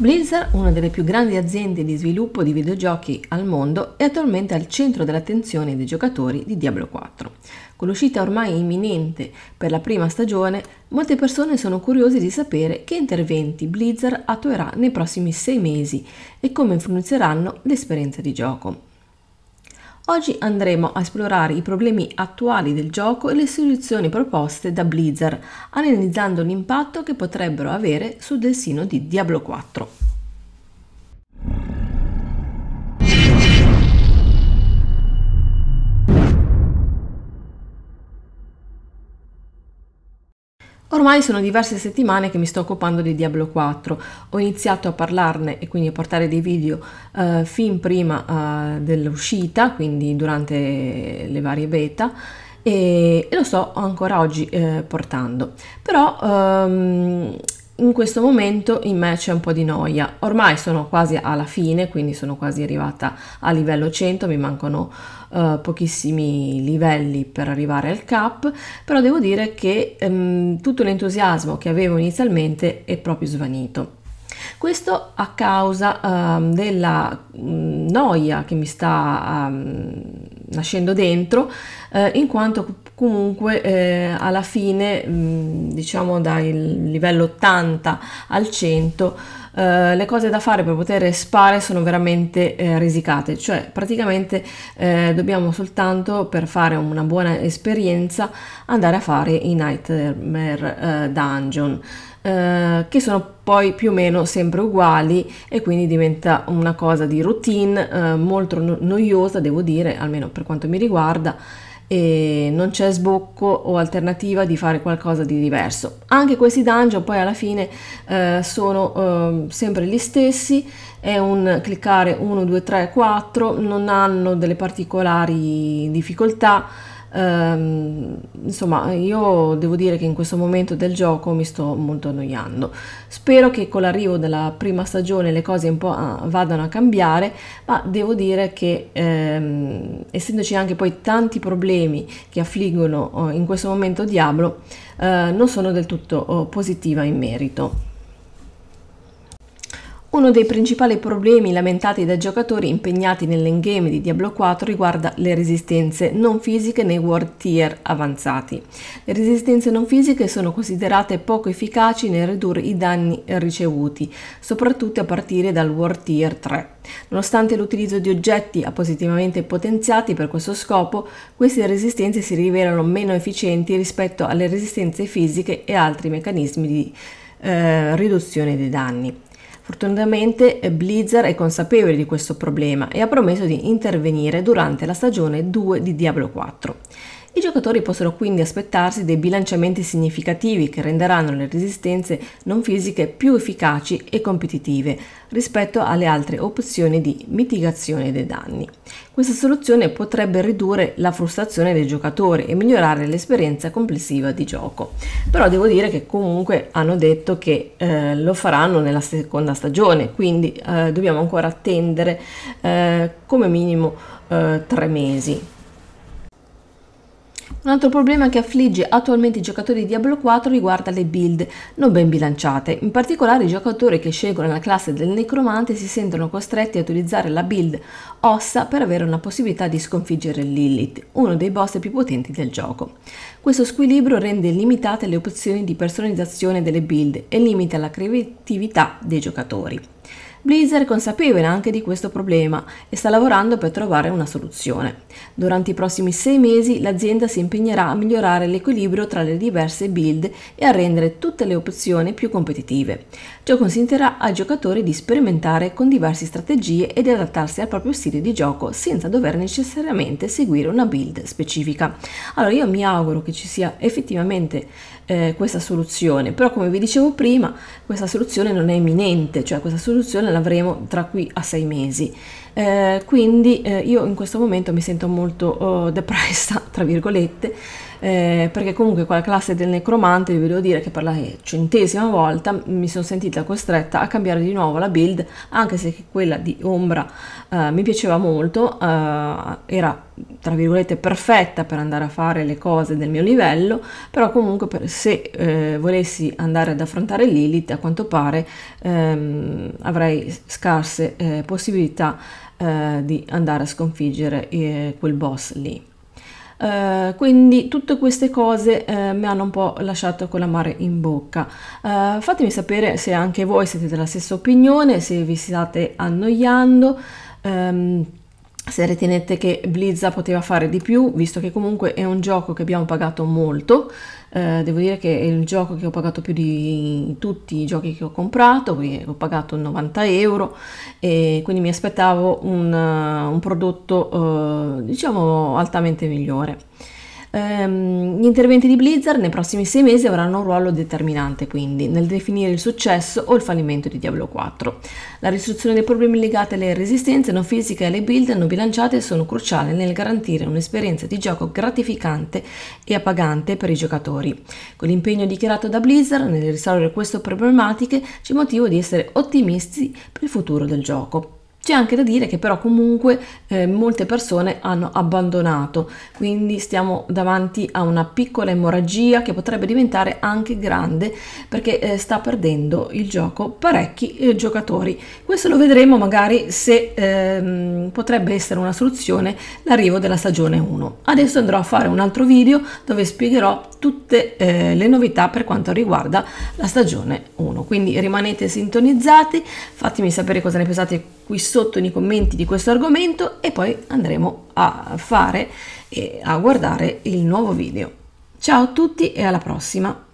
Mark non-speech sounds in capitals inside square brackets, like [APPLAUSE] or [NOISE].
Blizzard, una delle più grandi aziende di sviluppo di videogiochi al mondo, è attualmente al centro dell'attenzione dei giocatori di Diablo 4. Con l'uscita ormai imminente per la prima stagione, molte persone sono curiose di sapere che interventi Blizzard attuerà nei prossimi sei mesi e come influenzeranno l'esperienza di gioco. Oggi andremo a esplorare i problemi attuali del gioco e le soluzioni proposte da Blizzard, analizzando l'impatto che potrebbero avere sul destino di Diablo 4. Ormai sono diverse settimane che mi sto occupando di Diablo 4. Ho iniziato a parlarne e quindi a portare dei video uh, fin prima uh, dell'uscita, quindi durante le varie beta. E, e lo sto ancora oggi eh, portando. Però um, in questo momento in me c'è un po' di noia. Ormai sono quasi alla fine, quindi sono quasi arrivata a livello 100, mi mancano uh, pochissimi livelli per arrivare al cap, però devo dire che um, tutto l'entusiasmo che avevo inizialmente è proprio svanito. Questo a causa um, della um, noia che mi sta um, nascendo dentro, uh, in quanto comunque eh, alla fine, mh, diciamo dal livello 80 al 100, eh, le cose da fare per poter spare sono veramente eh, risicate, cioè praticamente eh, dobbiamo soltanto per fare una buona esperienza andare a fare i Nightmare eh, Dungeon. Uh, che sono poi più o meno sempre uguali e quindi diventa una cosa di routine uh, molto no- noiosa, devo dire, almeno per quanto mi riguarda e non c'è sbocco o alternativa di fare qualcosa di diverso. Anche questi dungeon poi alla fine eh, sono eh, sempre gli stessi, è un cliccare 1, 2, 3, 4, non hanno delle particolari difficoltà Um, insomma, io devo dire che in questo momento del gioco mi sto molto annoiando. Spero che con l'arrivo della prima stagione le cose un po' uh, vadano a cambiare, ma devo dire che um, essendoci anche poi tanti problemi che affliggono uh, in questo momento Diablo, uh, non sono del tutto positiva in merito. Uno dei principali problemi lamentati dai giocatori impegnati nell'endgame di Diablo 4 riguarda le resistenze non fisiche nei world tier avanzati. Le resistenze non fisiche sono considerate poco efficaci nel ridurre i danni ricevuti, soprattutto a partire dal world tier 3. Nonostante l'utilizzo di oggetti appositivamente potenziati per questo scopo, queste resistenze si rivelano meno efficienti rispetto alle resistenze fisiche e altri meccanismi di eh, riduzione dei danni. Fortunatamente eh, Blizzard è consapevole di questo problema e ha promesso di intervenire durante la stagione 2 di Diablo 4. I giocatori possono quindi aspettarsi dei bilanciamenti significativi che renderanno le resistenze non fisiche più efficaci e competitive rispetto alle altre opzioni di mitigazione dei danni. Questa soluzione potrebbe ridurre la frustrazione dei giocatori e migliorare l'esperienza complessiva di gioco. Però devo dire che comunque hanno detto che eh, lo faranno nella seconda stagione, quindi eh, dobbiamo ancora attendere eh, come minimo eh, tre mesi. Un altro problema che affligge attualmente i giocatori di Diablo 4 riguarda le build non ben bilanciate. In particolare i giocatori che scelgono la classe del necromante si sentono costretti a utilizzare la build ossa per avere una possibilità di sconfiggere Lilith, uno dei boss più potenti del gioco. Questo squilibrio rende limitate le opzioni di personalizzazione delle build e limita la creatività dei giocatori. Blizzard è consapevole anche di questo problema e sta lavorando per trovare una soluzione. Durante i prossimi sei mesi l'azienda si impegnerà a migliorare l'equilibrio tra le diverse build e a rendere tutte le opzioni più competitive. Ciò consentirà ai giocatori di sperimentare con diverse strategie e di adattarsi al proprio stile di gioco senza dover necessariamente seguire una build specifica. Allora io mi auguro che ci sia effettivamente eh, questa soluzione, però come vi dicevo prima questa soluzione non è imminente, cioè questa soluzione l'avremo tra qui a sei mesi. Eh, quindi eh, io in questo momento mi sento molto oh, depressa, [LAUGHS] tra virgolette, eh, perché comunque con la classe del necromante vi devo dire che per la centesima volta mi sono sentita costretta a cambiare di nuovo la build, anche se quella di ombra eh, mi piaceva molto, eh, era tra virgolette perfetta per andare a fare le cose del mio livello, però comunque per, se eh, volessi andare ad affrontare Lilith a quanto pare ehm, avrei scarse eh, possibilità eh, di andare a sconfiggere eh, quel boss lì. Uh, quindi tutte queste cose uh, mi hanno un po' lasciato con l'amare in bocca. Uh, fatemi sapere se anche voi siete della stessa opinione, se vi state annoiando. Um, se ritenete che Blizza poteva fare di più, visto che comunque è un gioco che abbiamo pagato molto, eh, devo dire che è il gioco che ho pagato più di tutti i giochi che ho comprato, ho pagato 90 euro e quindi mi aspettavo un, un prodotto eh, diciamo altamente migliore. Ehm, gli interventi di Blizzard nei prossimi sei mesi avranno un ruolo determinante quindi nel definire il successo o il fallimento di Diablo 4. La risoluzione dei problemi legati alle resistenze non fisiche e alle build non bilanciate sono cruciali nel garantire un'esperienza di gioco gratificante e appagante per i giocatori. Con l'impegno dichiarato da Blizzard nel risolvere queste problematiche c'è motivo di essere ottimisti per il futuro del gioco. C'è anche da dire che però comunque eh, molte persone hanno abbandonato, quindi stiamo davanti a una piccola emorragia che potrebbe diventare anche grande perché eh, sta perdendo il gioco parecchi eh, giocatori. Questo lo vedremo magari se ehm, potrebbe essere una soluzione l'arrivo della stagione 1. Adesso andrò a fare un altro video dove spiegherò tutte eh, le novità per quanto riguarda la stagione 1. Quindi rimanete sintonizzati, fatemi sapere cosa ne pensate qui sotto nei commenti di questo argomento e poi andremo a fare e a guardare il nuovo video. Ciao a tutti e alla prossima!